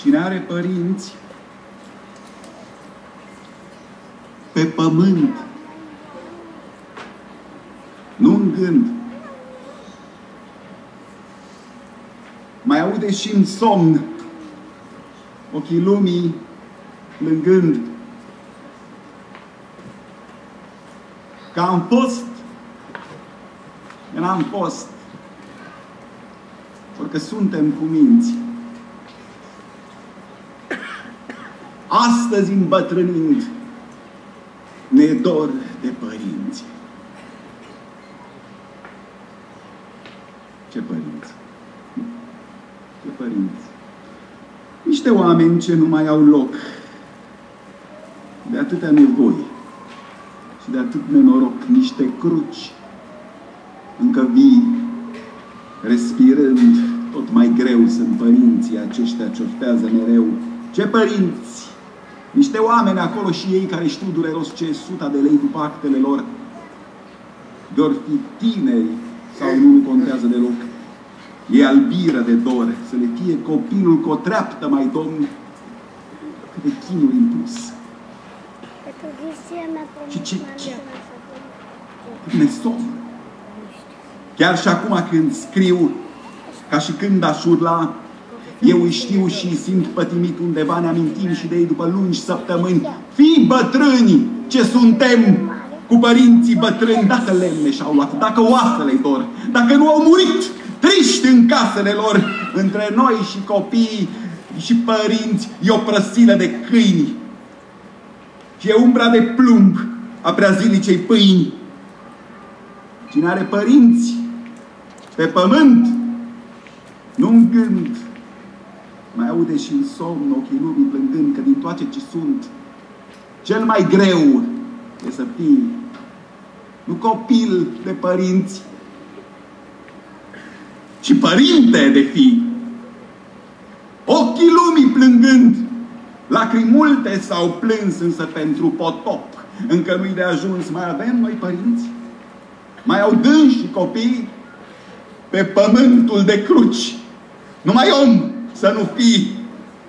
Cine are părinți pe pământ, nu în gând, mai aude și în somn ochii lumii plângând că am fost, că n-am fost, că suntem cu minți. Astăzi, îmbătrânind, ne dor de părinți. Ce părinți? Ce părinți? Niște oameni ce nu mai au loc de atâtea nevoi și de atât nenoroc, niște cruci încă vii, respirând, tot mai greu sunt părinții aceștia ce oftează mereu. Ce părinți? Niște oameni acolo și ei care știu dureros ce e suta de lei după actele lor. Doar fi tineri sau nu contează deloc. E albiră de dor să le fie copilul cu o treaptă mai domn cât de chinul impus. Și ce, ce? Ne somn. Chiar și acum când scriu, ca și când aș urla, eu îi știu și îi simt pătimit undeva, ne amintim și de ei după lungi săptămâni. Fii bătrâni ce suntem cu părinții bătrâni, dacă lemne și-au luat, dacă oasele dor, dacă nu au murit triști în casele lor, între noi și copii și părinți e o prăsilă de câini. Și e umbra de plumb a preazilicei pâini. Cine are părinți pe pământ, nu în gând, mai aude și în somn ochii lumii plângând că din toate ce sunt, cel mai greu e să fii nu copil de părinți, ci părinte de fi. Ochii lumii plângând, lacrimi multe s-au plâns însă pentru potop. Încă nu-i de ajuns, mai avem noi părinți? Mai au dânsi și copii pe pământul de cruci. Numai om să nu fii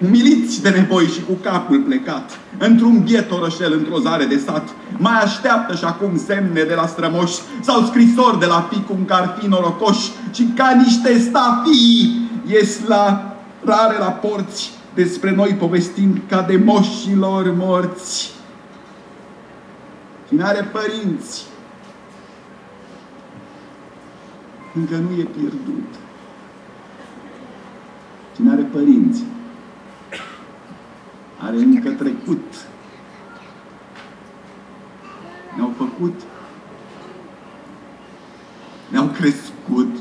umiliți de nevoi și cu capul plecat. Într-un biet orășel, într-o zare de sat, mai așteaptă și acum semne de la strămoși sau scrisori de la ficum că ar fi norocoși și ca niște stafii ies la rare la porți despre noi povestind ca de moșilor morți. Cine are părinți, încă nu e pierdut. Cine are părinți, are încă trecut. Ne-au făcut, ne-au crescut,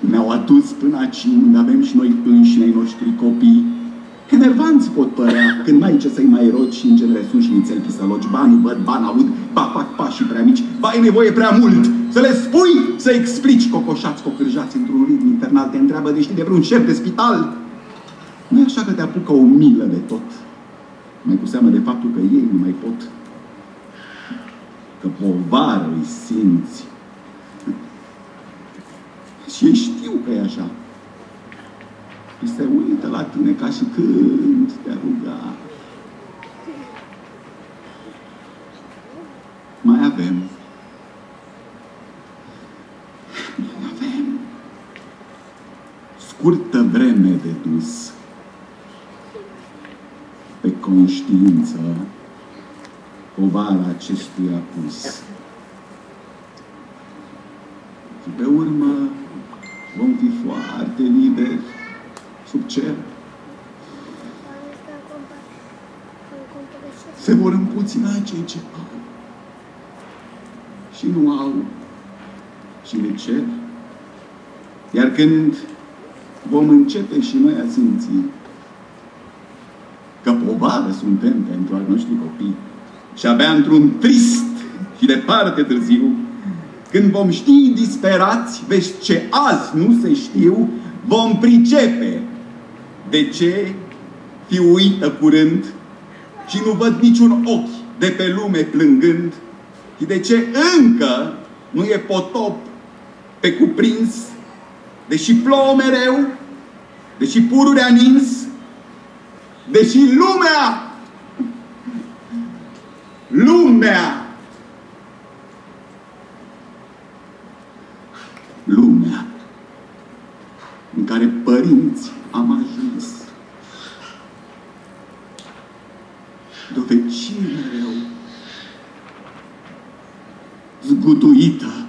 ne-au adus până aici unde avem și noi înșine noștri copii. Enervanți pot părea când n-ai ce să-i mai rogi și în genere sunt și nițel pisălogi. Ba nu văd, ba n-aud, ba fac pașii prea mici, ba ai nevoie prea mult să le spui, să explici cocoșați, cocârjați într-un ritm infernal, te întreabă de știi de vreun șef de spital. Nu e așa că te apucă o milă de tot. Mai cu seamă de faptul că ei nu mai pot. Că povară îi simți. Și ei știu că e așa. Și se uită la tine ca și când te-a rugat. Mai avem scurtă vreme de dus pe conștiință povara acestuia pus. Și pe urmă vom fi foarte liberi sub cer. Se vor împuțina cei ce au și nu au și le cer. Iar când vom începe și noi a simți că povară suntem pentru al noștri copii și abia într-un trist și departe târziu, când vom ști disperați, vezi ce azi nu se știu, vom pricepe de ce fiu uită curând și nu văd niciun ochi de pe lume plângând? Și de ce încă nu e potop pe cuprins, deși plouă mereu, deși pururi nins, deși lumea, lumea, lumea în care părinții am ajuns. Dovecii mereu zguduită